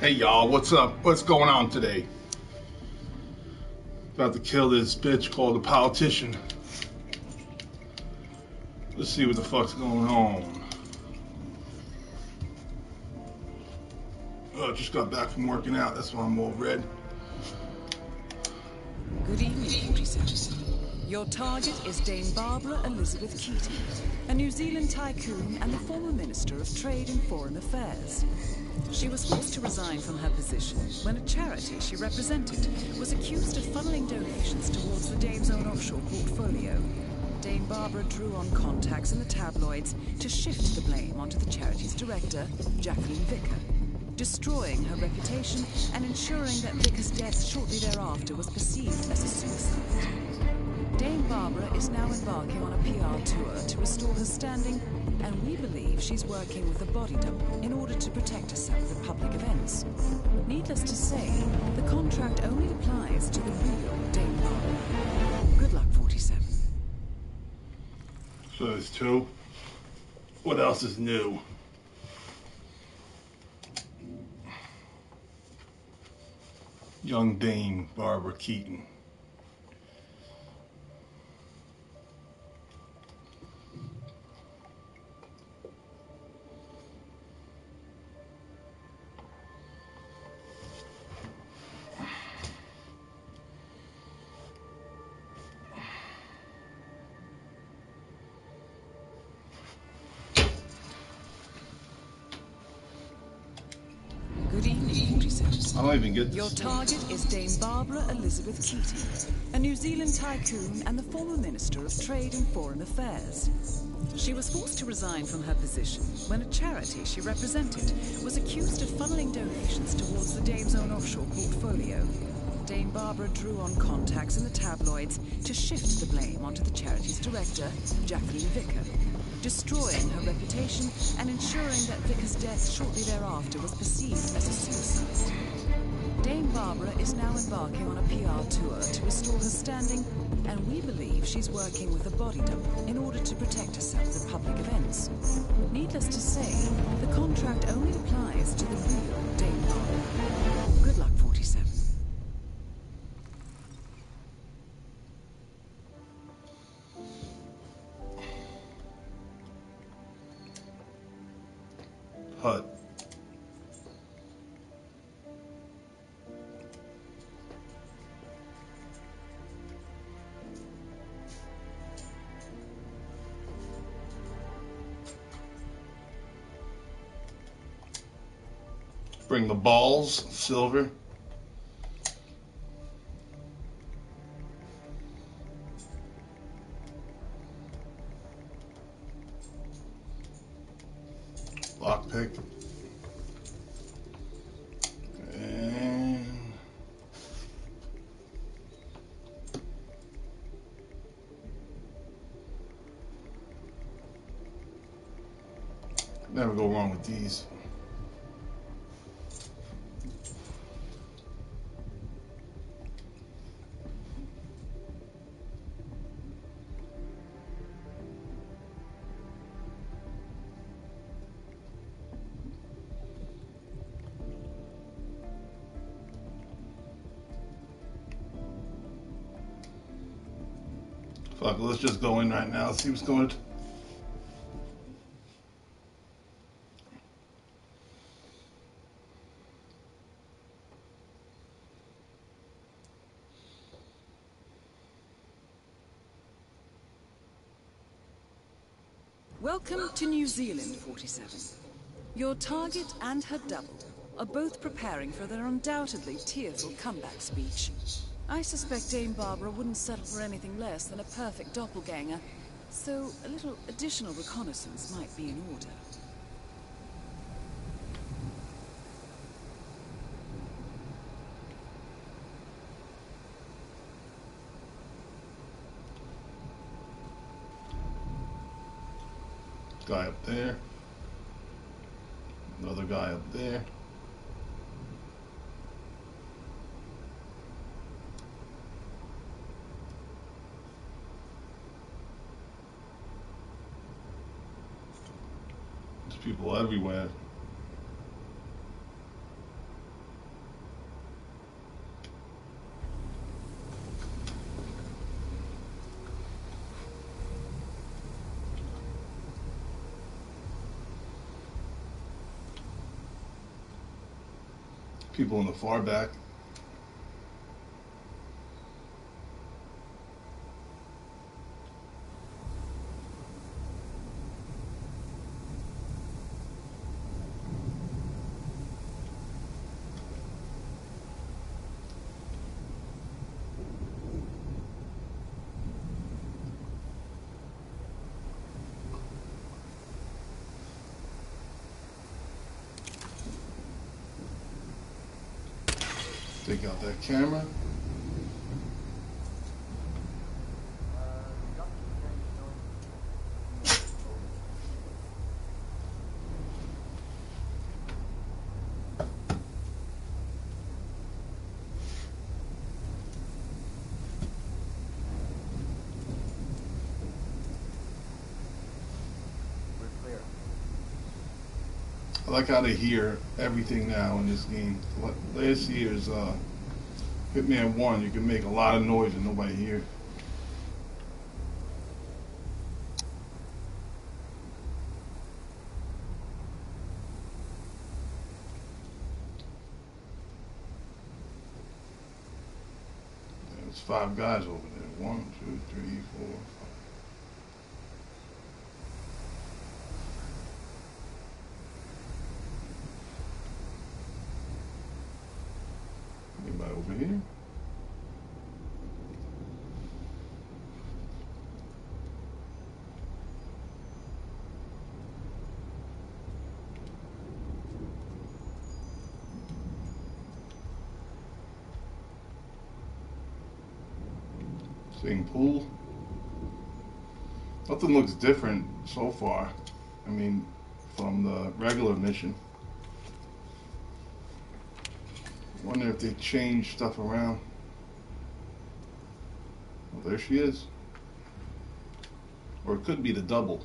Hey y'all, what's up? What's going on today? About to kill this bitch called a politician. Let's see what the fuck's going on. Oh, just got back from working out. That's why I'm all red. Good evening, 47. Your target is Dame Barbara Elizabeth Keating, a New Zealand tycoon and the former Minister of Trade and Foreign Affairs. She was forced to resign from her position when a charity she represented was accused of funneling donations towards the Dame's own offshore portfolio. Dame Barbara drew on contacts in the tabloids to shift the blame onto the charity's director, Jacqueline Vicker, destroying her reputation and ensuring that Vicker's death shortly thereafter was perceived as a suicide. Dame Barbara is now embarking on a PR tour to restore her standing, and we believe she's working with a body double in order to protect herself at public events. Needless to say, the contract only applies to the real Dame Barbara. Good luck, 47. So there's two. What else is new? Young Dame Barbara Keaton. I don't even get Your target is Dame Barbara Elizabeth Keating, a New Zealand tycoon and the former Minister of Trade and Foreign Affairs. She was forced to resign from her position when a charity she represented was accused of funneling donations towards the Dame's own offshore portfolio. Dame Barbara drew on contacts in the tabloids to shift the blame onto the charity's director, Jacqueline Vicker, destroying her reputation and ensuring that Vicker's death shortly thereafter was perceived as a suicide. Dame Barbara is now embarking on a PR tour to restore her standing, and we believe she's working with a body double in order to protect herself at public events. Needless to say, the contract only applies to the real Dame Barbara. Balls, silver. Lockpick. Never go wrong with these. Just go in right now. See what's going. Welcome to New Zealand, 47. Your target and her double are both preparing for their undoubtedly tearful comeback speech. I suspect Dame Barbara wouldn't settle for anything less than a perfect doppelganger, so a little additional reconnaissance might be in order. everywhere. People in the far back Clear. I like how they hear everything now in this game. La- Last year's uh, Hitman 1, you can make a lot of noise and nobody hear. There's five guys over there. One, two, three, four, five. Anybody over here? Same pool. Nothing looks different so far. I mean, from the regular mission. Wonder if they changed stuff around. Well, there she is. Or it could be the double.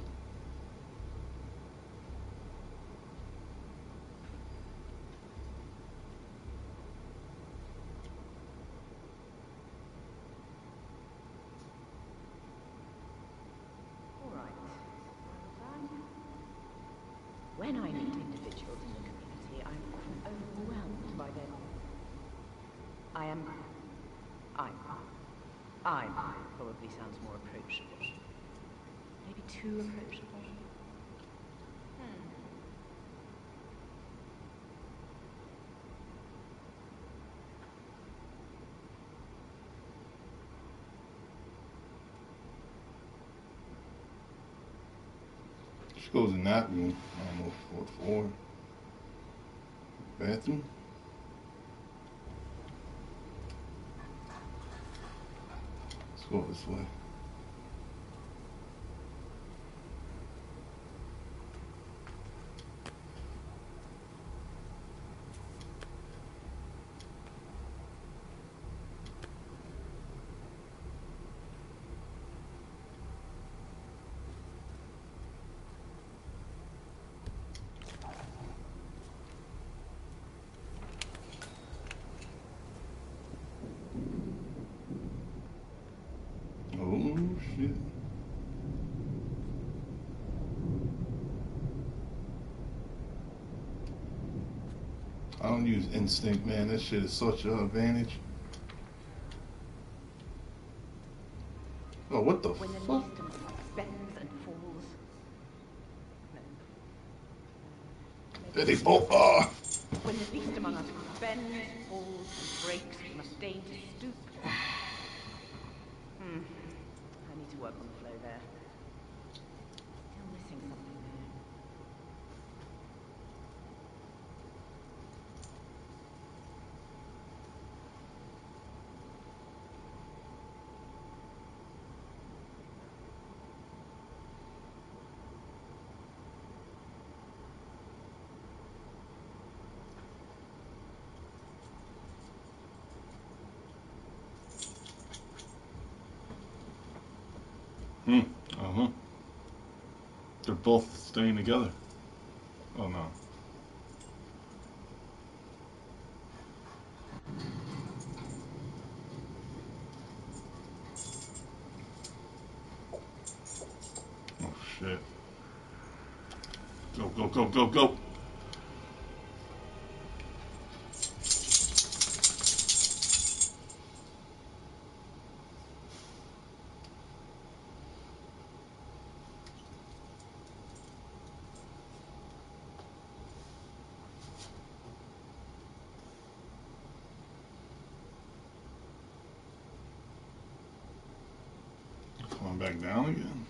All right. When I meet individuals in the community, I'm often overwhelmed by their. I am. I'm. I'm probably sounds more approachable. Maybe too approachable. Hmm. She goes in that room. I don't know, four, four. Bathroom. Let's go this way. Oh shit. I don't use instinct, man. That shit is such an advantage. Oh, what the When fuck? us bends and falls. There they both are. When the least among us bends, falls, and breaks, we must deign to stoop. Hmm. I need to work on the flow there. Still missing something there. Hmm. Uh huh. They're both staying together. Oh no. Oh shit. Go, go, go, go, go. Going back down again.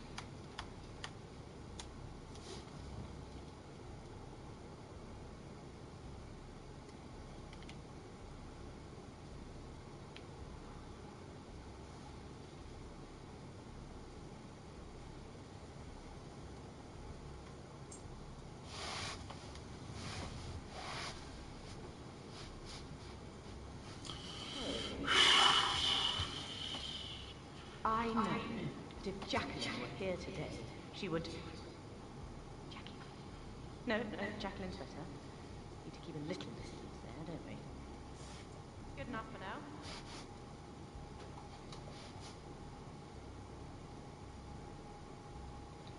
I know that if Jacqueline were here today, she would. Jackie. No, no, Jacqueline's better. Need to keep a little distance there, don't we? Good enough for now.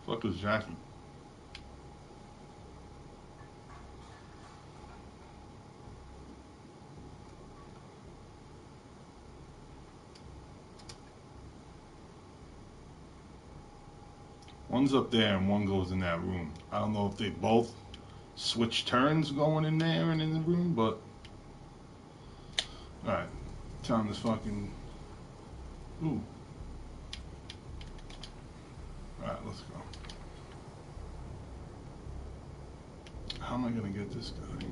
Fuck was Jackie? One's up there and one goes in that room. I don't know if they both switch turns going in there and in the room, but alright. Time to fucking Ooh. Alright, let's go. How am I gonna get this guy?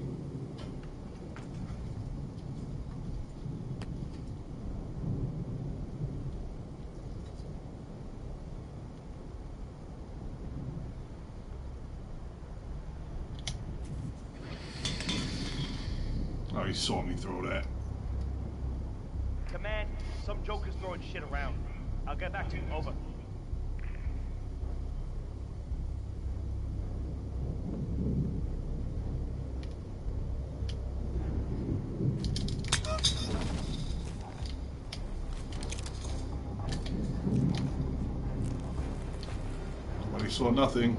He saw me throw that. Command, some joker's throwing shit around. I'll get back to you. Over. He saw nothing.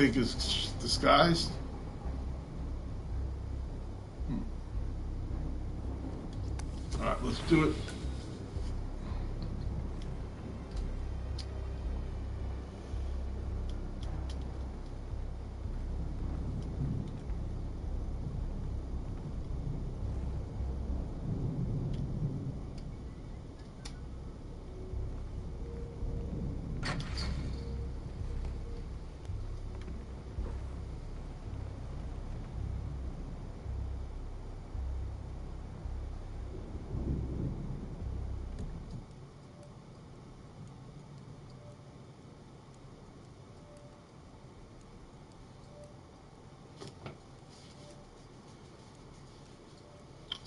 Should I take his disguise? Hmm. Alright, let's do it.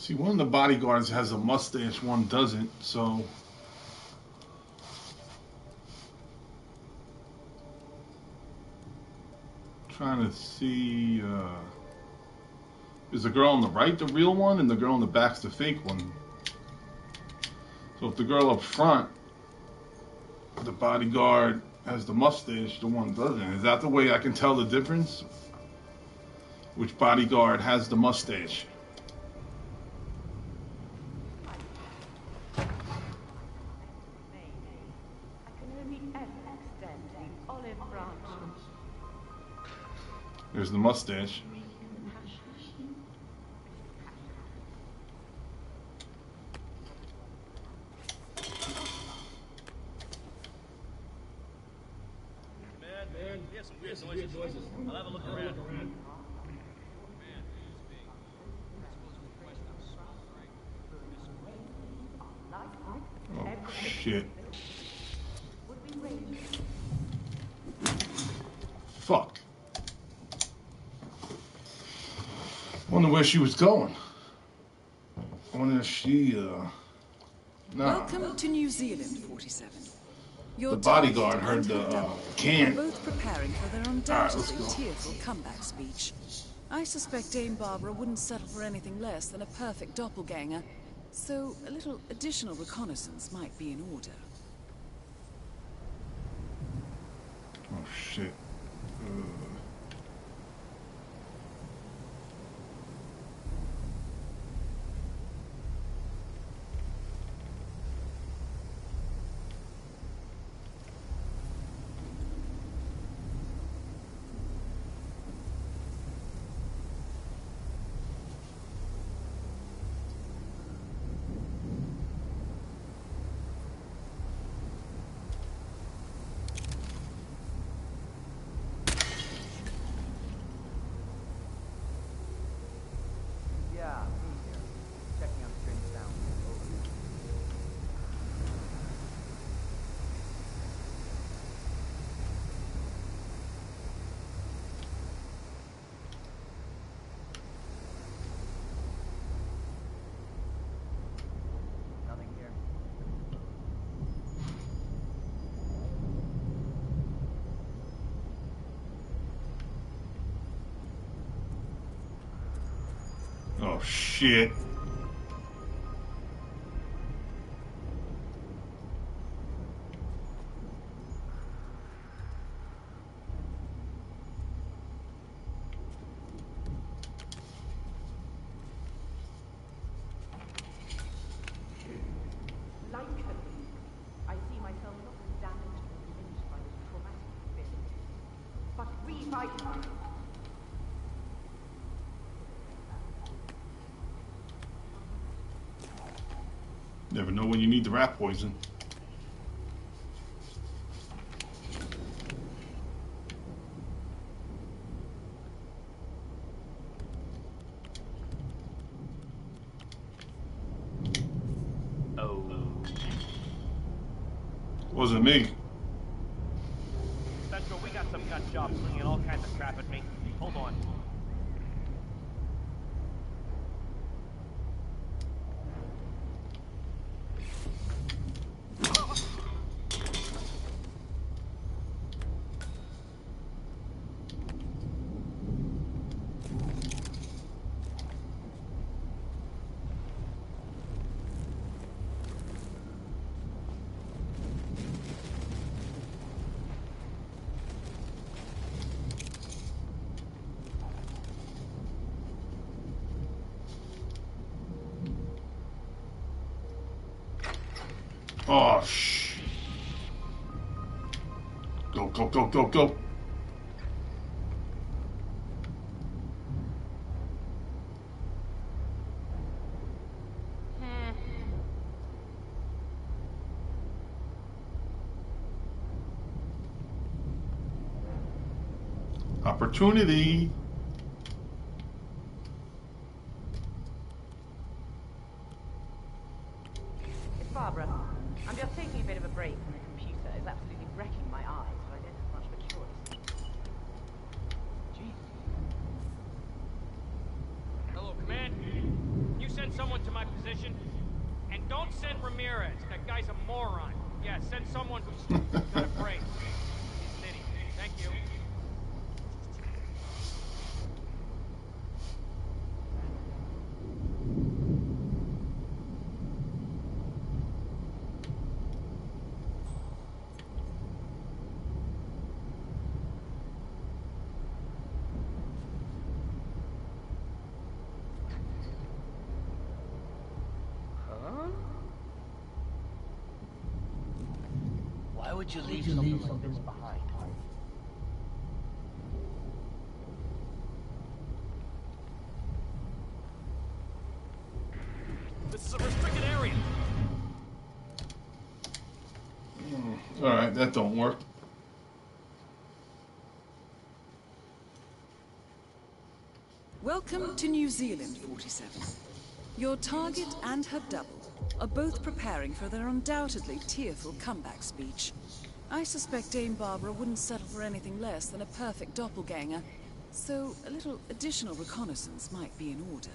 See, one of the bodyguards has a mustache, one doesn't, so. Trying to see. Uh, is the girl on the right the real one, and the girl on the back's the fake one? So if the girl up front, the bodyguard has the mustache, the one doesn't. Is that the way I can tell the difference? Which bodyguard has the mustache? The mustache. Man, man, here's some weird noises. I'll have a look around. Oh shit. Fuck. Wonder where she was going. I Wonder if she uh nah. Welcome to New Zealand, 47. Your The bodyguard heard the, uh, can. both preparing for their undoubtedly go. tearful comeback speech. I suspect Dame Barbara wouldn't settle for anything less than a perfect doppelganger, so a little additional reconnaissance might be in order. Oh shit. Uh, Oh shit. Like her, I see myself not as damaged or diminished by this Oh, traumatic experience, but revitalized. Never know when you need the rat poison. Oh. Wasn't me. Central, we got some gut jobs slinging all kinds of crap at me. Hold on. Oh shh. Go, go, go, go, go. Opportunity. It's Barbara. I'm just taking a bit of a break from the computer. It's absolutely wrecking my eyes, but I don't have much of a choice. Hello, Command. You send someone to my position? And don't send Ramirez. That guy's a moron. Yeah, send someone who's got a brain. He's an idiot. Thank you. Why would you leave something like this behind? This is a restricted area. Alright, that don't work. Welcome to New Zealand, 47. Your target and her double are both preparing for their undoubtedly tearful comeback speech. I suspect Dame Barbara wouldn't settle for anything less than a perfect doppelganger, so a little additional reconnaissance might be in order.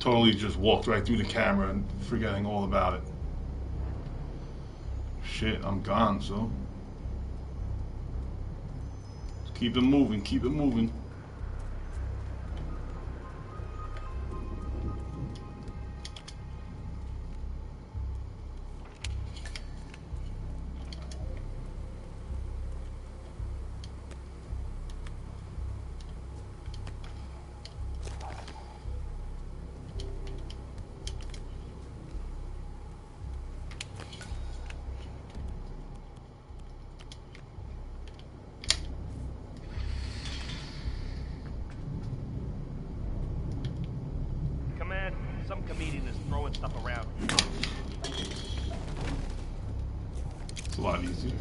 Totally just walked right through the camera and forgetting all about it. Shit, I'm gone, so. Keep it moving, keep it moving. Command, some comedian is throwing stuff around. It's a lot easier.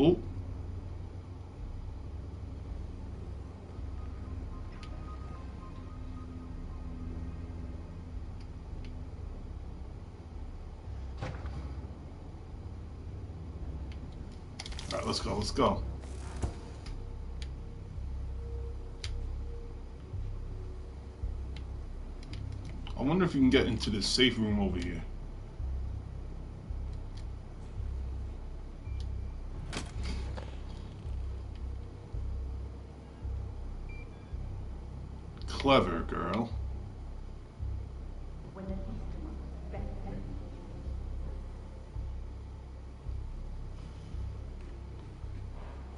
Oh. All right, let's go. Let's go. I wonder if you can get into this safe room over here. Clever girl.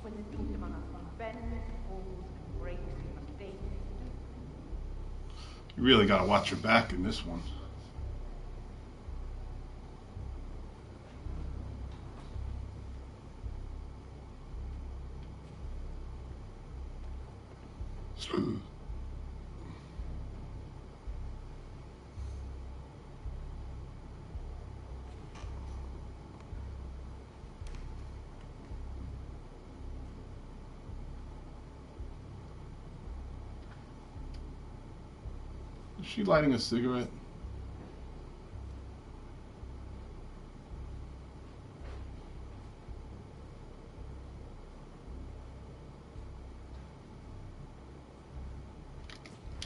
When the kingdom among us bends, falls, and breaks, we must face Really gotta watch your back in this one. Is she lighting a cigarette?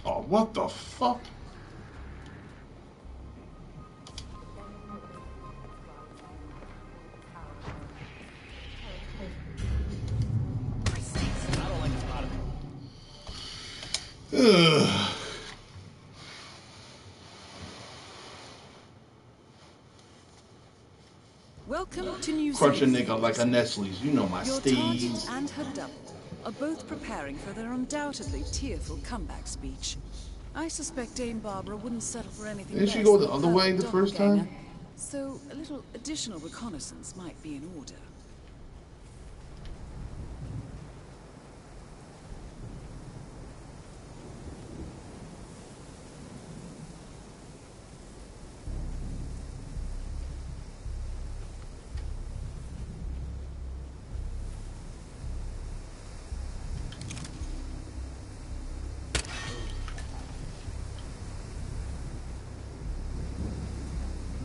Oh, what the fuck? Crunch a nigga like a Nestle's. You know my steez. and her double are both preparing for their undoubtedly tearful comeback speech. I suspect Dame Barbara wouldn't settle for anything Didn't she go the other way the first time? So a little additional reconnaissance might be in order.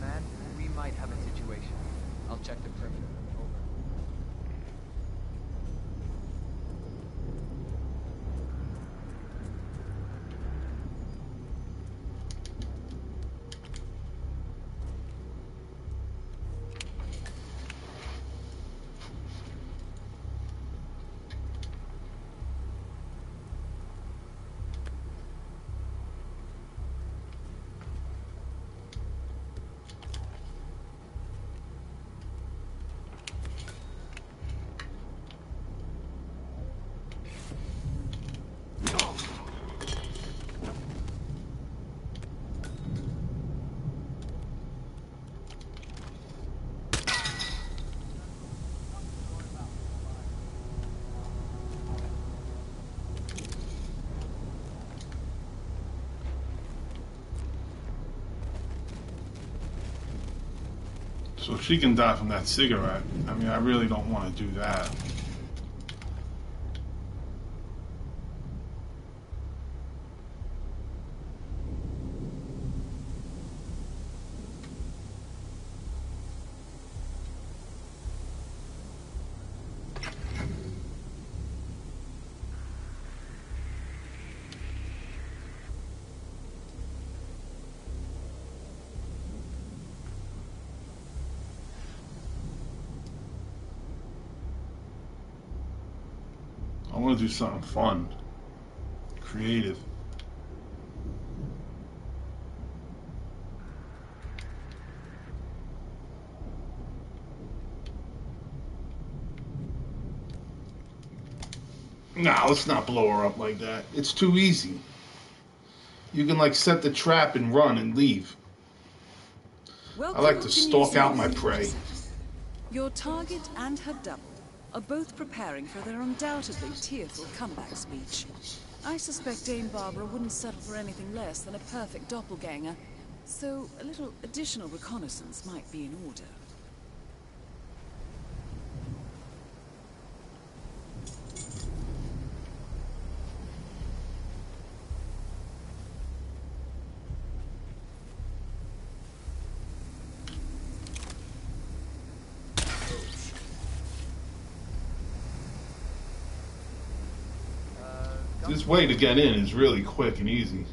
Man, we might have a situation. I'll check the perimeter. Over. So if she can die from that cigarette, I mean, I really don't want to do that. Do something fun, creative. Nah, let's not blow her up like that. It's too easy. You can like set the trap and run and leave. Welcome I like to stalk out my prey. Your target and her double are both preparing for their undoubtedly tearful comeback speech. I suspect Dame Barbara wouldn't settle for anything less than a perfect doppelganger, so a little additional reconnaissance might be in order. This way to get in is really quick and easy.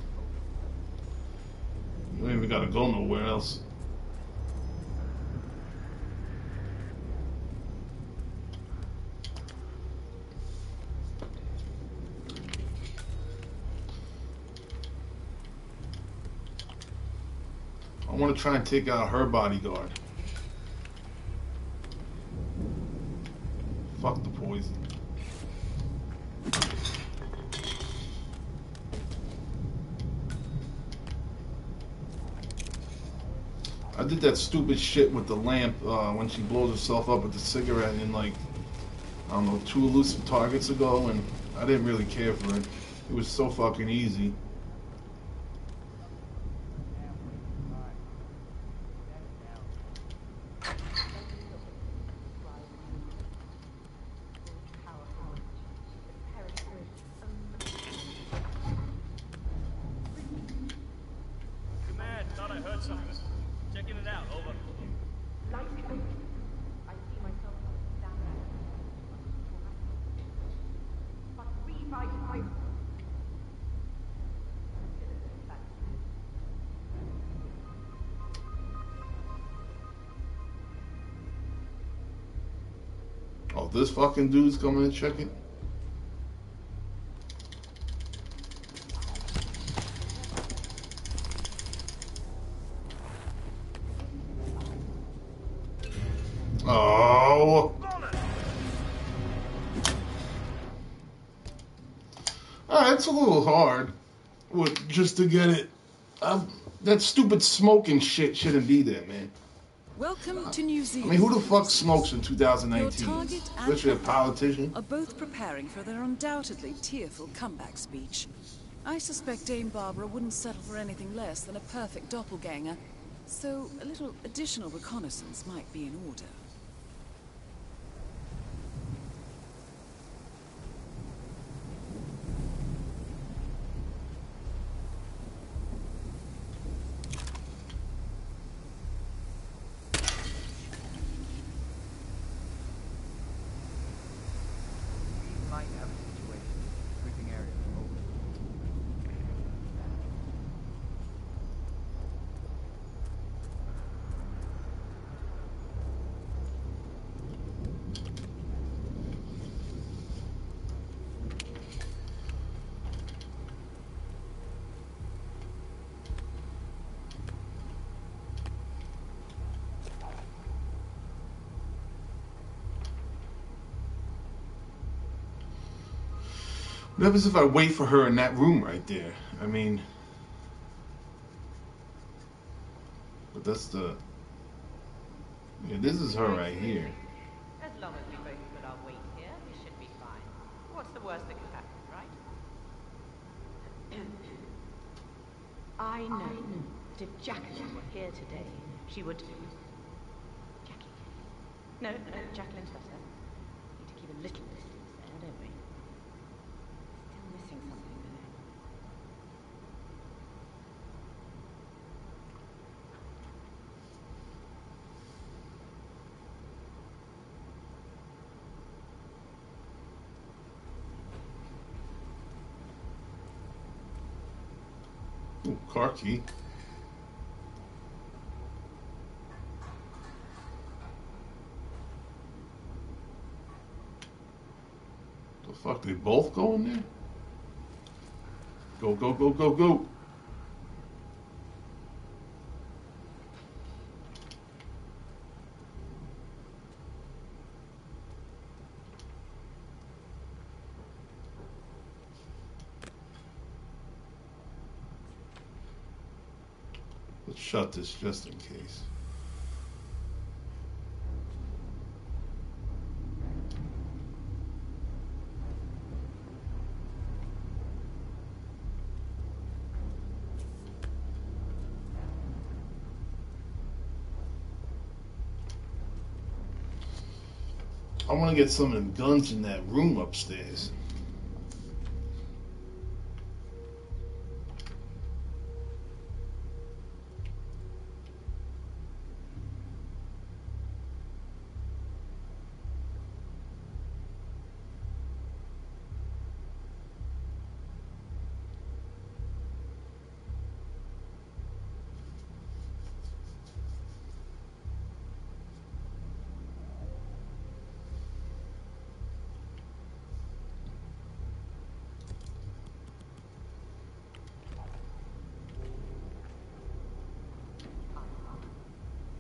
You don't even gotta go nowhere else. I want to try and take out her bodyguard. Fuck the poison. I did that stupid shit with the lamp uh, when she blows herself up with the cigarette in like I don't know two elusive targets ago, and I didn't really care for it. It was so fucking easy. Something. Oh, this fucking dude's coming to check it. Oh. Ah, it's a little hard, with just to get it. Um, that stupid smoking shit shouldn't be there, man. Welcome to New Zealand. I mean, who the fuck smokes in Your 2019? target and Especially a politician. are both preparing for their undoubtedly tearful comeback speech. I suspect Dame Barbara wouldn't settle for anything less than a perfect doppelganger, so a little additional reconnaissance might be in order. We might have a situation. Briefing area. Over. What happens if I wait for her in that room right there? I mean, but that's the. Yeah, this is her right here. As long as we both put our weight here, we should be fine. What's the worst that could happen, right? I know that if Jacqueline were here today, she would. Jackie. No, no, Jacqueline's better. Need to keep a little distance there, don't we? Still missing something there. Ooh, The Fuck, they both go in there? Go, go, go, go, go. Let's shut this just in case. I want to get some of them guns in that room upstairs.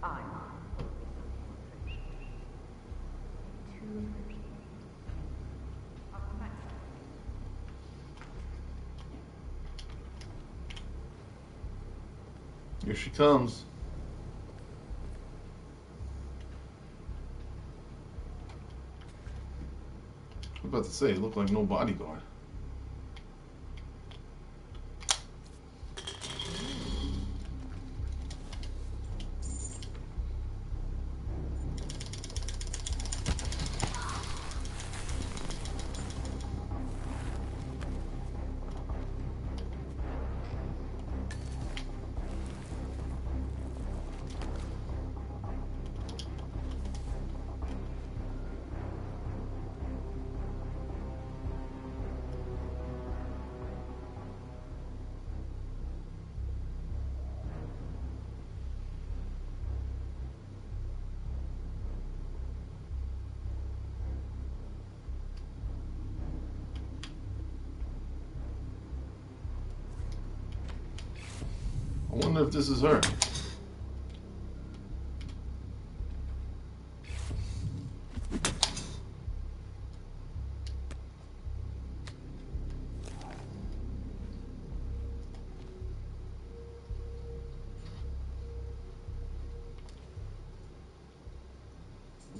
I'm Two Here comes. I was about to say, it looked like no bodyguard. I wonder if this is her.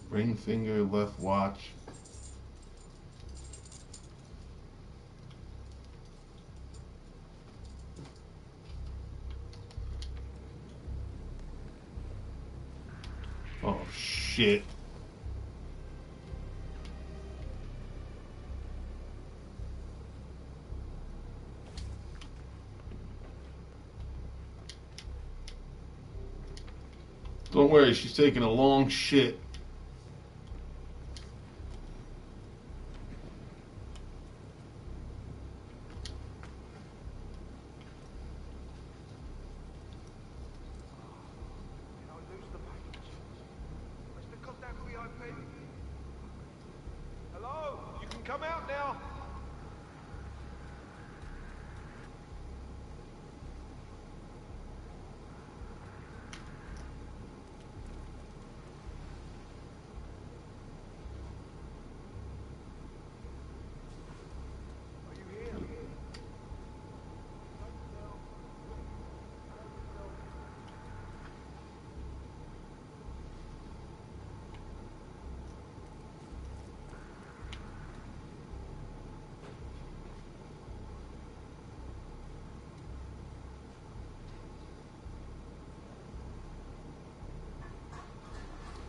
Ring finger, left watch. Oh shit. Don't worry, she's taking a long shit. Did I lose the package? Where's the goddamn VIP? Hello? You can come out now. Are you here?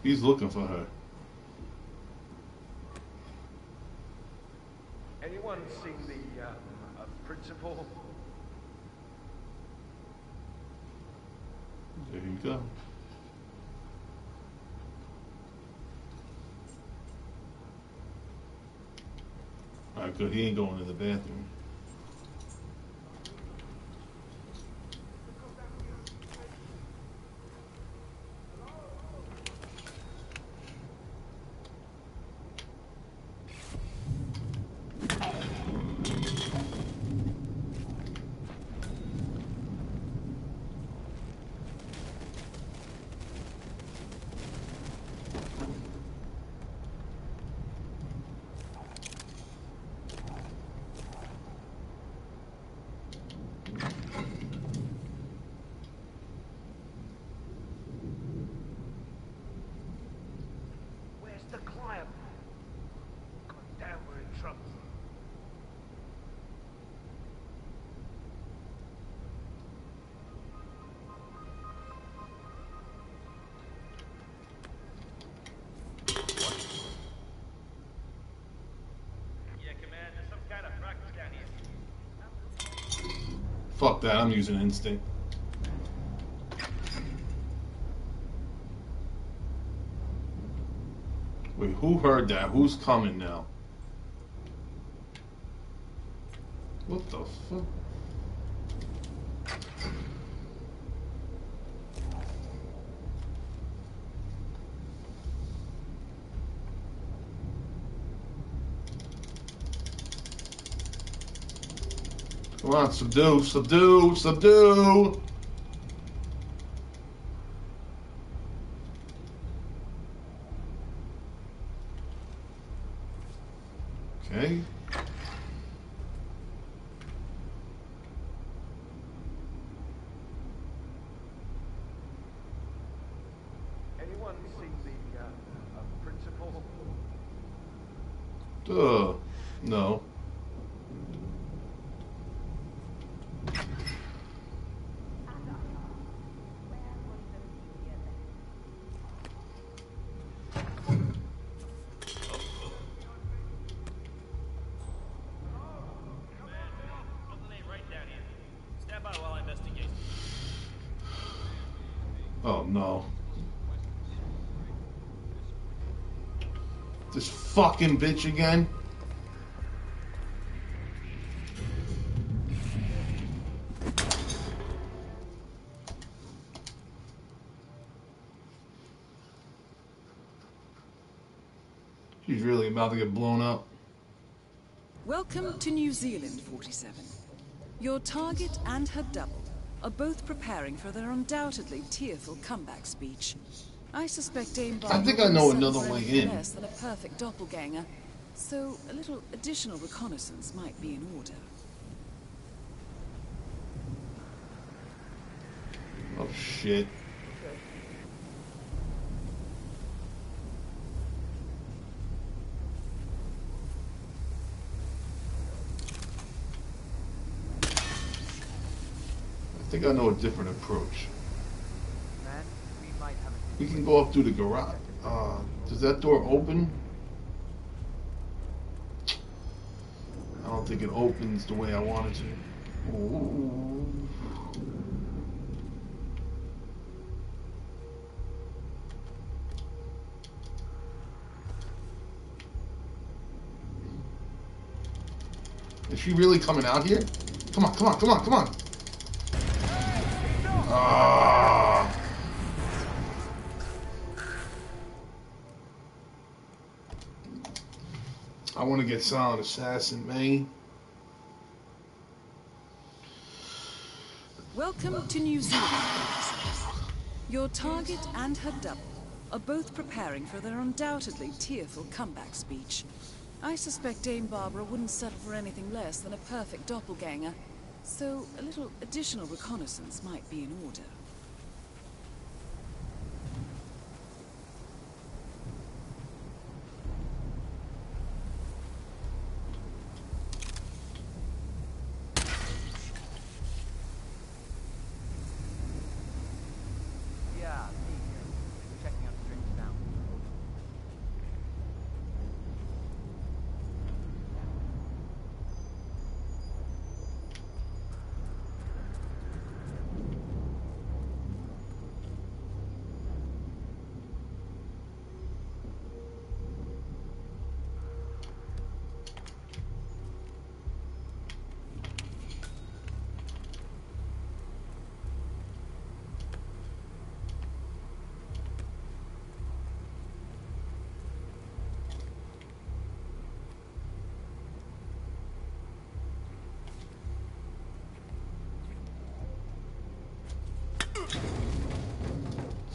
He's looking for her. Anyone seen the um, uh, principal? There you go. Alright, good. He ain't going to the bathroom. trouble. Fuck that, I'm using instinct. Wait, who heard that? Who's coming now? Subdue, subdue, subdue! Okay. Anyone seen the uh, uh, principal? Duh. No. Something ain't right down here. Stand by while I investigate. Oh no. This fucking bitch again? She's really about to get blown up. Welcome to New Zealand, 47. Your target and her double are both preparing for their undoubtedly tearful comeback speech. I suspect Dame Barbara I think I know another way in. Less than a perfect doppelganger, so a little additional reconnaissance might be in order. Oh shit. I think I know a different approach. Man, we might have a We can go up through the garage. Uh, does that door open? I don't think it opens the way I want it to. Ooh. Is she really coming out here? Come on, come on, come on, come on. Want to get Silent Assassin, man. Welcome to New Zealand. Your target and her double are both preparing for their undoubtedly tearful comeback speech. I suspect Dame Barbara wouldn't settle for anything less than a perfect doppelganger, so a little additional reconnaissance might be in order. Yeah, me here. Checking out strange sounds.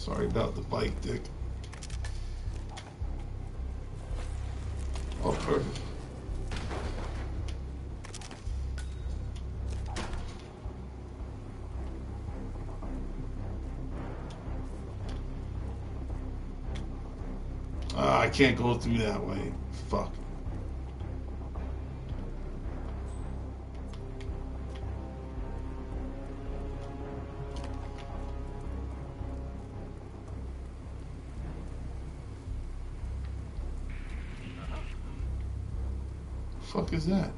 Sorry about the bike, Dick. Oh, perfect. Ah, I can't go through that way. Fuck. Fuck is that?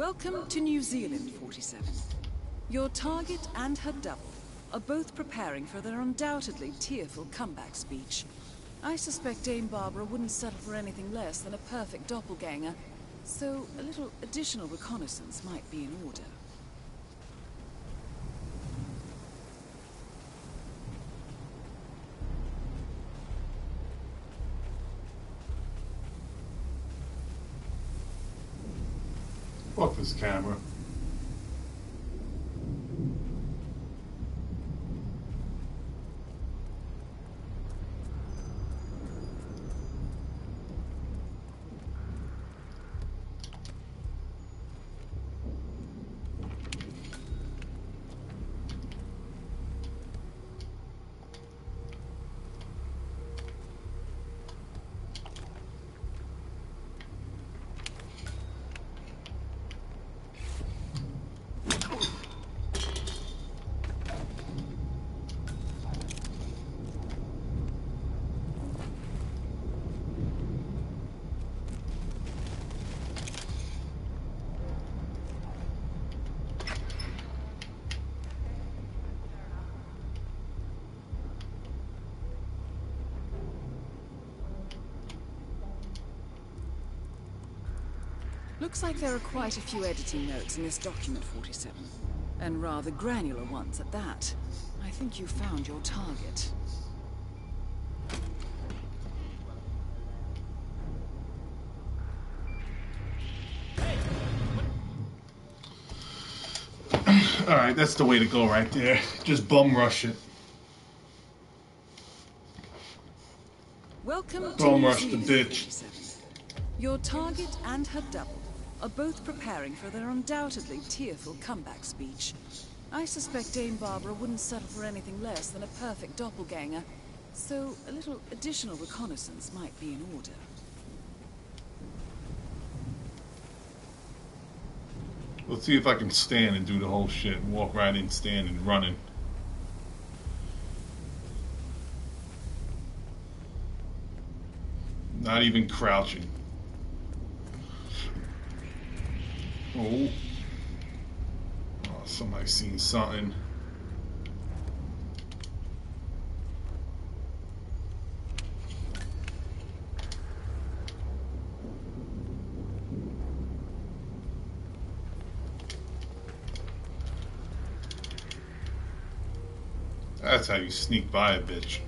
Welcome to New Zealand, 47. Your target and her double are both preparing for their undoubtedly tearful comeback speech. I suspect Dame Barbara wouldn't settle for anything less than a perfect doppelganger, so a little additional reconnaissance might be in order. Fuck this camera. Looks like there are quite a few editing notes in this document, 47. And rather granular ones at that. I think you found your target. Alright, that's the way to go right there. Just bum rush it. Welcome to Bum rush the bitch. Your target and her double are both preparing for their undoubtedly tearful comeback speech. I suspect Dame Barbara wouldn't settle for anything less than a perfect doppelganger, so a little additional reconnaissance might be in order. Let's see if I can stand and do the whole shit and walk right in stand and running. Not even crouching. Oh. Oh, somebody seen something. That's how you sneak by a bitch.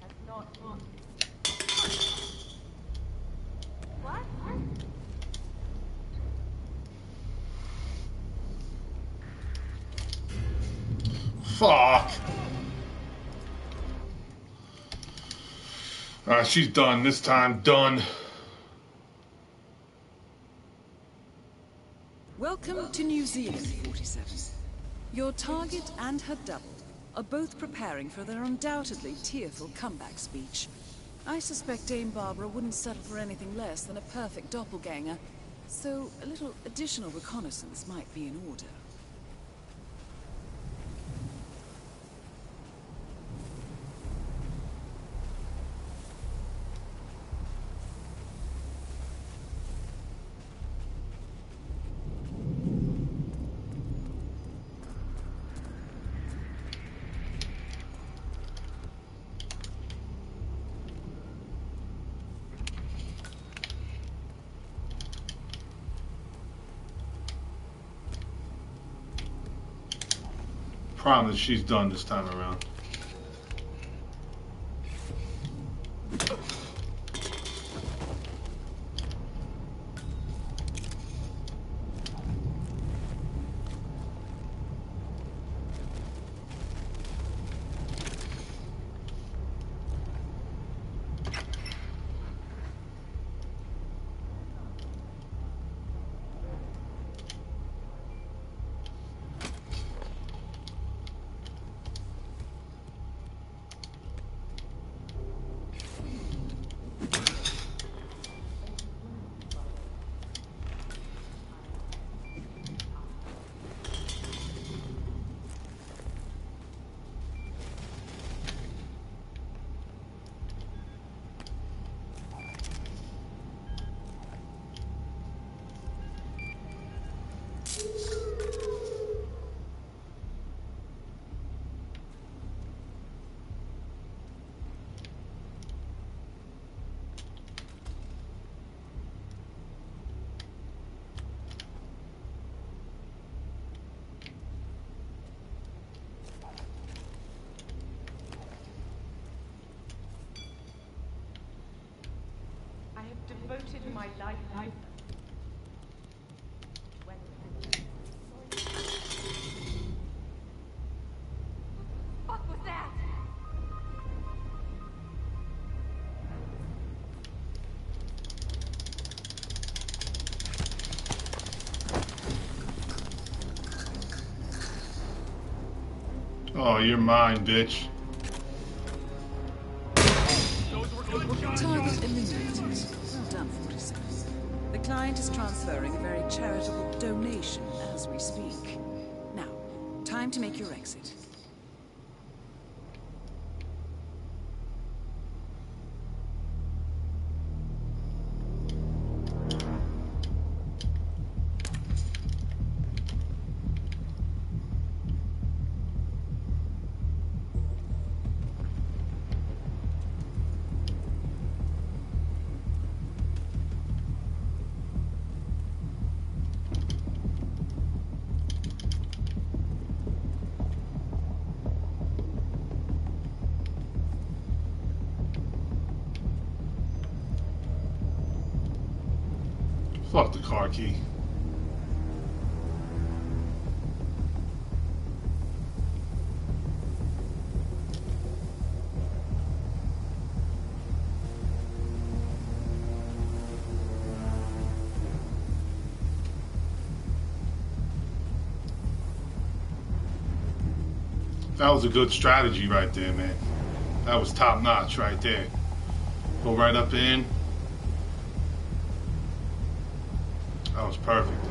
That's not on. What? Fuck. Alright, she's done. This time, done. Welcome to New Zealand, 47. Your target and her double are both preparing for their undoubtedly tearful comeback speech. I suspect Dame Barbara wouldn't settle for anything less than a perfect doppelganger, so a little additional reconnaissance might be in order. Promise she's done this time around. I have devoted my life. life. Oh, you're mine, bitch. Is transferring a very charitable donation as we speak. Now, time to make your exit. That was a good strategy right there, man. That was top notch right there. Go right up in. That was perfect.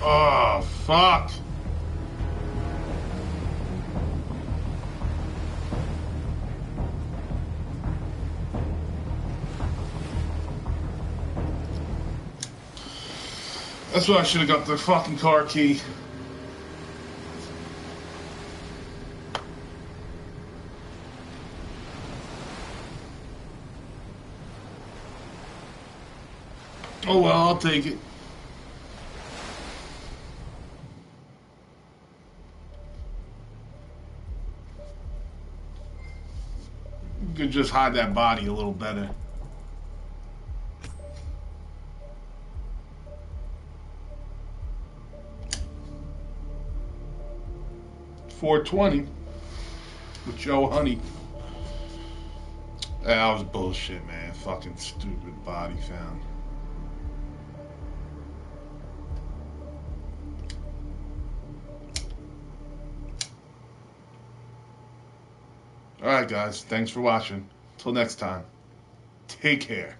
Oh, fuck. That's why I should have got the fucking car key. Oh well, I'll take it. You could just hide that body a little better. 420 with Joe Honey. That was bullshit, man. Fucking stupid body found. Alright, guys. Thanks for watching. Till next time. Take care.